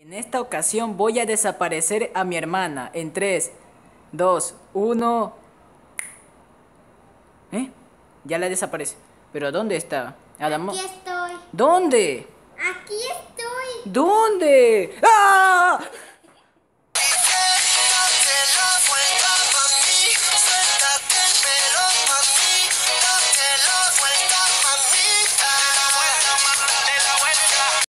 En esta ocasión voy a desaparecer a mi hermana en 3, 2, 1... ¿Eh? Ya la desaparece. ¿Pero dónde está? Adamo. Aquí estoy. ¿Dónde? Aquí estoy. ¿Dónde? ¡Ah!